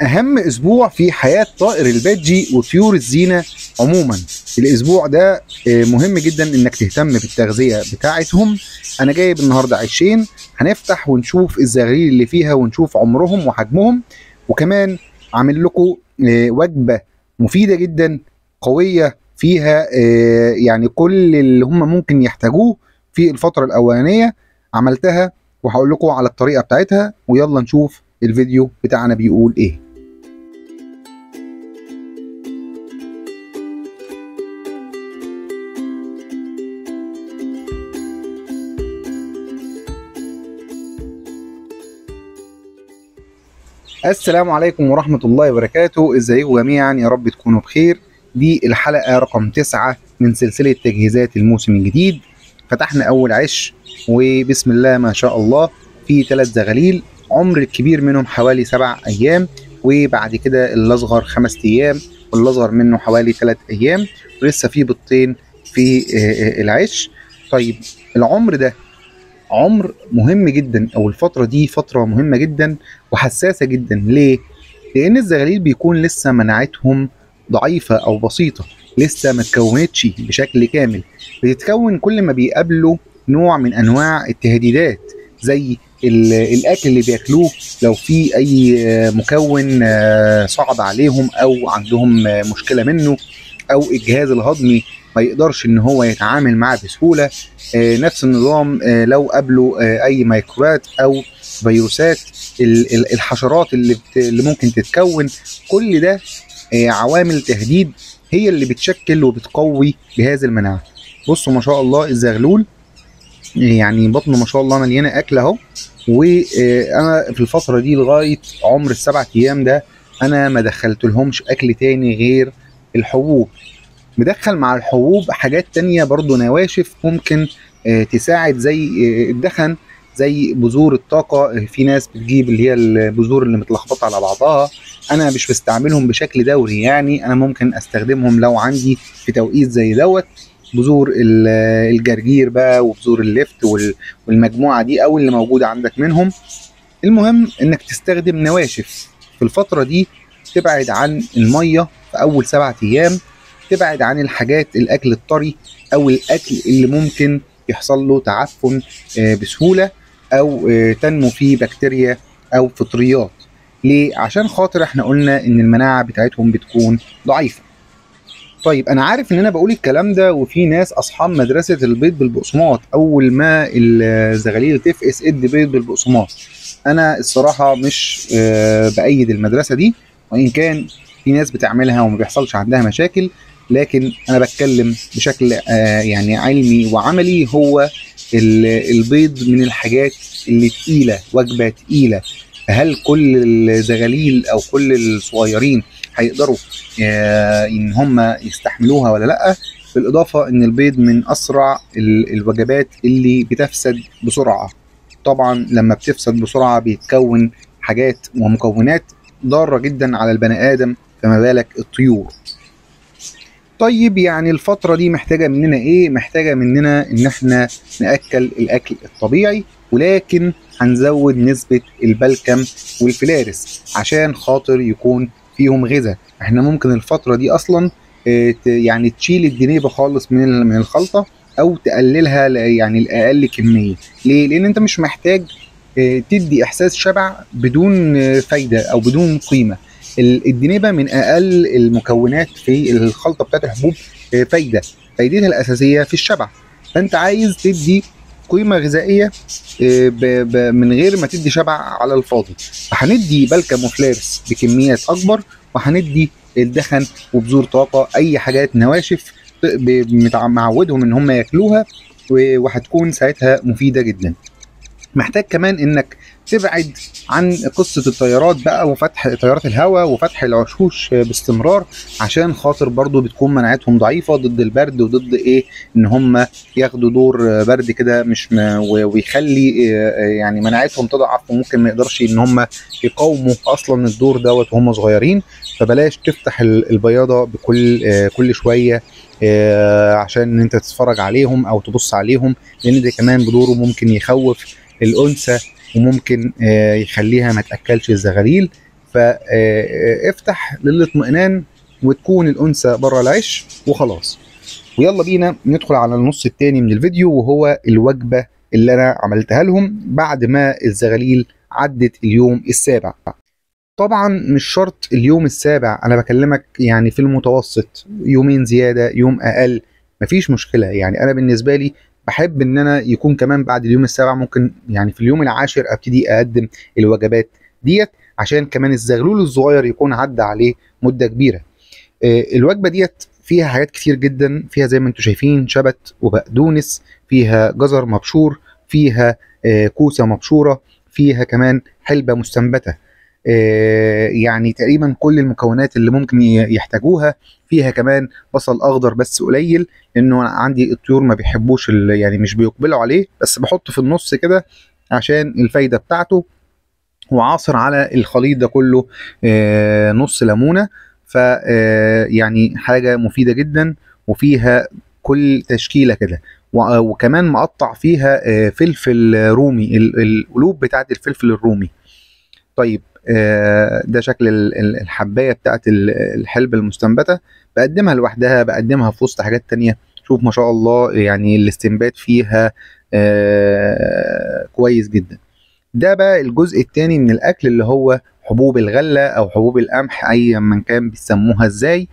أهم أسبوع في حياة طائر البادجي وطيور الزينة عموما. الأسبوع ده آه، مهم جدا إنك تهتم بالتغذية بتاعتهم. أنا جايب النهارده عشين هنفتح ونشوف الزغاليل اللي فيها ونشوف عمرهم وحجمهم. وكمان عامل لكم آه، وجبة مفيدة جدا قوية فيها آه، يعني كل اللي هم ممكن يحتاجوه في الفترة الأولانية. عملتها وهقول لكم على الطريقة بتاعتها. ويلا نشوف الفيديو بتاعنا بيقول إيه. السلام عليكم ورحمة الله وبركاته. ازيكم جميعا؟ يا رب تكونوا بخير. دي الحلقة رقم تسعة من سلسلة تجهيزات الموسم الجديد. فتحنا أول عش وبسم الله ما شاء الله في ثلاث زغاليل عمر الكبير منهم حوالي سبع أيام وبعد كده الأصغر خمس أيام والأصغر منه حوالي ثلاث أيام ولسه في بيضتين في آه، آه، العش. طيب العمر ده عمر مهم جدا أو الفترة دي فترة مهمة جدا وحساسة جدا. ليه؟ لأن الزغاليل بيكون لسه مناعتهم ضعيفة أو بسيطة لسه ما اتكونتش بشكل كامل. بتتكون كل ما بيقابلوا نوع من أنواع التهديدات زي ال- الأكل اللي بياكلوه لو في أي مكون آه، صعب عليهم أو عندهم مشكلة منه أو الجهاز الهضمي ما يقدرش إن هو يتعامل معاه بسهولة. آه، نفس النظام آه، لو قابلوا آه، أي ميكروبات أو فيروسات ال- ال- الحشرات اللي اللي ممكن تتكون. كل ده عوامل تهديد هي اللي بتشكل وبتقوي جهاز المناعة. بصوا ما شاء الله الزغلول يعني بطنه ما شاء الله مليانة أكل أهو. وأنا في الفترة دي لغاية عمر السبع أيام ده أنا ما دخلت لهمش أكل تاني غير الحبوب. مدخل مع الحبوب حاجات تانية برضو نواشف ممكن آه، تساعد زي آه، الدخن زي بذور الطاقة. آه، في ناس بتجيب اللي هي البذور اللي متلخبطة على بعضها. أنا مش بستعملهم بشكل دوري يعني. أنا ممكن أستخدمهم لو عندي في توقيت زي دوت. بذور ال- الجرجير بقى وبذور اللفت وال- والمجموعة دي أو اللي موجودة عندك منهم. المهم إنك تستخدم نواشف في الفترة دي تبعد عن المية في أول سبعة أيام. تبعد عن الحاجات الأكل الطري أو الأكل اللي ممكن يحصل له تعفن آه، بسهولة أو آه، تنمو فيه بكتيريا أو فطريات. ليه؟ عشان خاطر إحنا قلنا إن المناعة بتاعتهم بتكون ضعيفة. طيب أنا عارف إن أنا بقول الكلام ده وفي ناس أصحاب مدرسة البيض بالبقسماط أول ما الزغاليل تفقس ادي بيض بالبقسماط. أنا الصراحة مش آه، بأيد المدرسة دي وإن كان في ناس بتعملها وما بيحصلش عندها مشاكل لكن أنا بتكلم بشكل آه، يعني علمي وعملي هو ال- البيض من الحاجات اللي تقيلة وجبة تقيلة. هل كل الزغاليل أو كل الصغيرين هيقدروا آه، إن هم يستحملوها ولا لأ؟ بالإضافة إن البيض من أسرع ال- الوجبات اللي بتفسد بسرعة. طبعا لما بتفسد بسرعة بيتكون حاجات ومكونات ضارة جدا على البني آدم فما بالك الطيور. طيب يعني الفترة دي محتاجة مننا إيه؟ محتاجة مننا إن إحنا نأكل الأكل الطبيعي ولكن هنزود نسبة البلكم والفلارس عشان خاطر يكون فيهم غذاء إحنا ممكن الفترة دي أصلا ت- يعني تشيل الجنيبة خالص من من الخلطة أو تقللها يعني لأقل كمية ليه؟ لأن أنت مش محتاج آه، تدي إحساس شبع بدون آه، فايدة أو بدون قيمة الدنيبه من أقل المكونات في الخلطة بتاعت الحبوب آه، فايدة. فايدتها الأساسية في الشبع. فأنت عايز تدي قيمة غذائية آه، من غير ما تدي شبع على الفاضي. فهندي بلكم وفلارس بكميات أكبر وهندي الدخن وبذور طاقة أي حاجات نواشف معودهم إن هم ياكلوها وهتكون ساعتها مفيدة جدا. محتاج كمان إنك تبعد عن قصة الطيارات بقى وفتح طيارات الهواء وفتح العشوش باستمرار عشان خاطر برضو بتكون مناعتهم ضعيفة ضد البرد وضد إيه؟ إن هم ياخدوا دور برد كده مش م... و- ويخلي يعني مناعتهم تضعف وممكن ما يقدرش إن هم يقاوموا أصلا الدور دوت وهم صغيرين. فبلاش تفتح ال- البياضة بكل كل شوية عشان أنت تتفرج عليهم أو تبص عليهم لأن ده كمان بدوره ممكن يخوف الأنثى وممكن آه، يخليها ما تأكلش الزغاليل فافتح للاطمئنان وتكون الأنثى بره العش وخلاص. ويلا بينا ندخل على النص التاني من الفيديو وهو الوجبة اللي أنا عملتها لهم بعد ما الزغاليل عدت اليوم السابع. طبعا مش شرط اليوم السابع أنا بكلمك يعني في المتوسط يومين زيادة يوم أقل مفيش مشكلة. يعني أنا بالنسبة لي بحب إن أنا يكون كمان بعد اليوم السابع ممكن يعني في اليوم العاشر أبتدي أقدم الوجبات ديت عشان كمان الزغلول الصغير يكون عدى عليه مدة كبيرة. الوجبة ديت فيها حاجات كتير جدا فيها زي ما أنتم شايفين شبت وبقدونس فيها جزر مبشور فيها كوسة مبشورة فيها كمان حلبة مستنبتة. يعني تقريبا كل المكونات اللي ممكن يحتاجوها فيها كمان بصل أخضر بس قليل لأنه عندي الطيور ما بيحبوش يعني مش بيقبلوا عليه بس بحط في النص كده عشان الفايدة بتاعته. وعاصر على الخليط ده كله نص ليمونة. ف يعني حاجة مفيدة جدا وفيها كل تشكيلة كده. وكمان مقطع فيها فلفل رومي القلوب بتاعت الفلفل الرومي. طيب ده شكل الحباية بتاعت الحلبة المستنبتة. بقدمها لوحدها بقدمها في وسط حاجات تانية. شوف ما شاء الله يعني الاستنبات فيها كويس جدا. ده بقى الجزء التاني من الأكل اللي هو حبوب الغلة أو حبوب القمح ايا من كان بيسموها إزاي.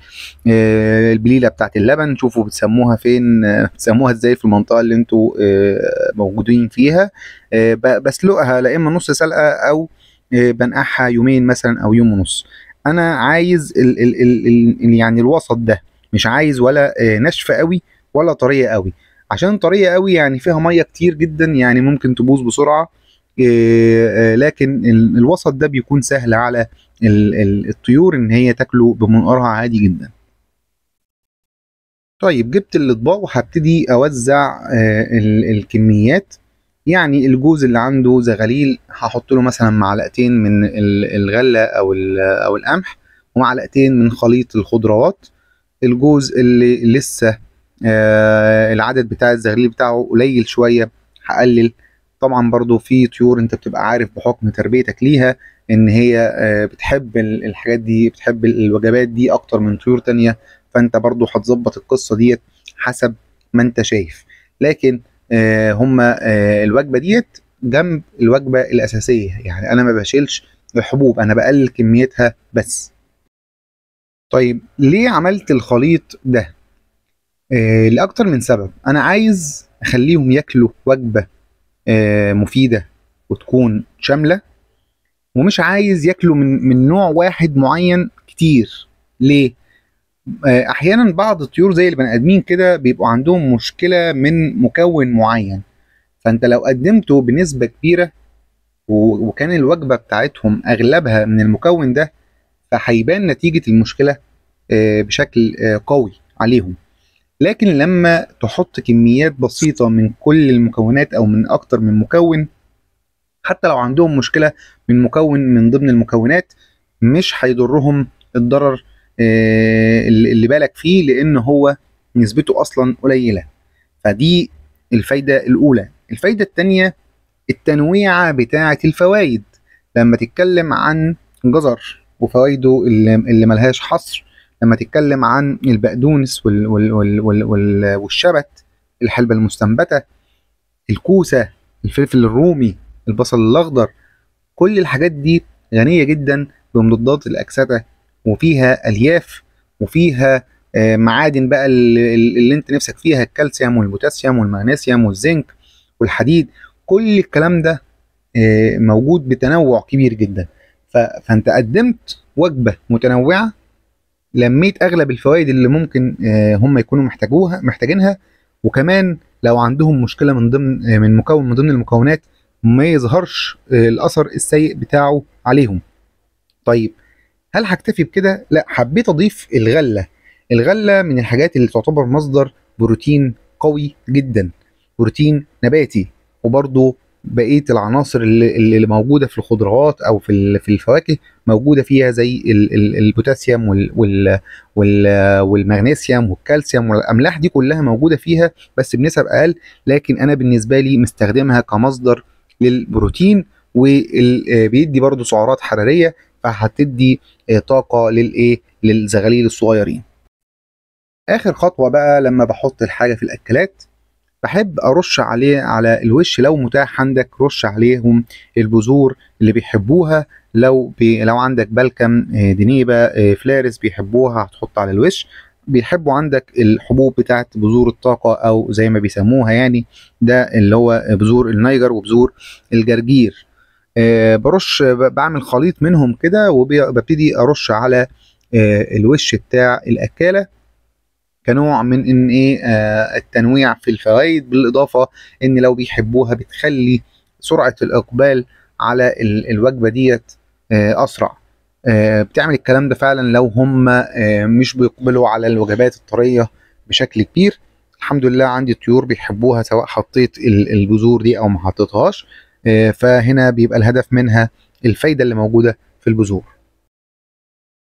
البليلة بتاعت اللبن شوفوا بتسموها فين بتسموها إزاي في المنطقة اللي أنتوا موجودين فيها. بسلقها لا إما نص سلقة أو بنقعها يومين مثلا أو يوم ونص. أنا عايز ال ال ال ال يعني الوسط ده مش عايز ولا ناشفة قوي ولا طرية قوي. عشان طرية قوي يعني فيها مية كتير جدا يعني ممكن تبوظ بسرعة لكن الوسط ده بيكون سهل على الطيور إن هي تاكله بمنقارها عادي جدا. طيب جبت الأطباق وهبتدي أوزع الكميات. يعني الجوز اللي عنده زغاليل هحط له مثلا معلقتين من الغلة أو أو القمح ومعلقتين من خليط الخضروات. الجوز اللي لسه العدد بتاع الزغاليل بتاعه قليل شوية هقلل. طبعا برضو في طيور أنت بتبقى عارف بحكم تربيتك ليها إن هي بتحب الحاجات دي بتحب الوجبات دي أكتر من طيور تانية. فأنت برضو هتظبط القصة ديت حسب ما أنت شايف. لكن هما الوجبة ديت جنب الوجبة الأساسية. يعني أنا ما بشيلش الحبوب أنا بقلل كميتها بس. طيب ليه عملت الخليط ده؟ لأكتر من سبب. أنا عايز أخليهم ياكلوا وجبة مفيدة وتكون شاملة ومش عايز ياكلوا من من نوع واحد معين كتير. ليه؟ أحيانا بعض الطيور زي البني آدمين كده بيبقوا عندهم مشكلة من مكون معين. فأنت لو قدمته بنسبة كبيرة وكان الوجبة بتاعتهم أغلبها من المكون ده فهيبان نتيجة المشكلة بشكل قوي عليهم. لكن لما تحط كميات بسيطة من كل المكونات أو من أكتر من مكون حتى لو عندهم مشكلة من مكون من ضمن المكونات مش هيضرهم الضرر اللي بالك فيه لأن هو نسبته أصلا قليلة. فدي الفايدة الأولى. الفايدة التانية التنويعة بتاعة الفوائد. لما تتكلم عن جزر وفوائده اللي, اللي ملهاش حصر لما تتكلم عن البقدونس وال وال وال وال وال والشبت الحلبة المستنبتة الكوسة الفلفل الرومي البصل الأخضر كل الحاجات دي غنية جدا بمضادات الأكسدة. وفيها ألياف وفيها معادن بقى اللي, اللي أنت نفسك فيها الكالسيوم والبوتاسيوم والمغنيسيوم والزنك والحديد كل الكلام ده موجود بتنوع كبير جدا. فأنت قدمت وجبة متنوعة لميت أغلب الفوائد اللي ممكن هم يكونوا محتاجوها محتاجينها وكمان لو عندهم مشكلة من ضمن من مكون من ضمن المكونات ما يظهرش الأثر السيء بتاعه عليهم. طيب هل هكتفي بكده؟ لا حبيت أضيف الغلة. الغلة من الحاجات اللي تعتبر مصدر بروتين قوي جدا بروتين نباتي. وبرضه بقية العناصر اللي, اللي موجودة في الخضروات أو في في الفواكه موجودة فيها زي البوتاسيوم وال وال وال والمغنيسيوم والكالسيوم والأملاح دي كلها موجودة فيها بس بنسب أقل. لكن أنا بالنسبة لي مستخدمها كمصدر للبروتين وبيدي برضه سعرات حرارية فهتدي آه، طاقة للايه للزغاليل الصغيرين. آخر خطوة بقى لما بحط الحاجة في الأكلات بحب أرش عليه على الوش لو متاح عندك رش عليهم البذور اللي بيحبوها. لو بي لو عندك بلكم آه، دنيبة آه، فلارس بيحبوها هتحط على الوش. بيحبوا عندك الحبوب بتاعت بذور الطاقة أو زي ما بيسموها يعني ده اللي هو بذور النيجر وبذور الجرجير. برش ب- بعمل خليط منهم كده وببتدي أرش على آه، الوش بتاع الأكالة كنوع من إن إيه آه، التنويع في الفوائد بالإضافة إن لو بيحبوها بتخلي سرعة الإقبال على ال- الوجبة ديت آه، أسرع. آه، بتعمل الكلام ده فعلا لو هم آه، مش بيقبلوا على الوجبات الطرية بشكل كبير. الحمد لله عندي طيور بيحبوها سواء حطيت ال- البذور دي أو ما حطيتهاش. آه، فهنا بيبقى الهدف منها الفايدة اللي موجودة في البذور.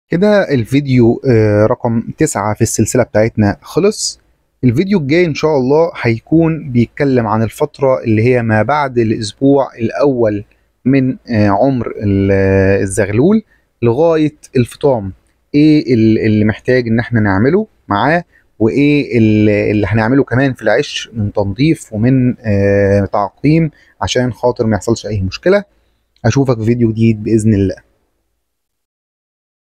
كده الفيديو آه، رقم تسعة في السلسلة بتاعتنا خلص. الفيديو الجاي إن شاء الله هيكون بيتكلم عن الفترة اللي هي ما بعد الأسبوع الأول من آه، عمر ال- آه، الزغلول لغاية الفطام. إيه ال- اللي محتاج إن إحنا نعمله معاه؟ وإيه ال- اللي هنعمله كمان في العش من تنظيف ومن آه، تعقيم عشان خاطر ما يحصلش أي مشكلة. أشوفك في فيديو جديد بإذن الله.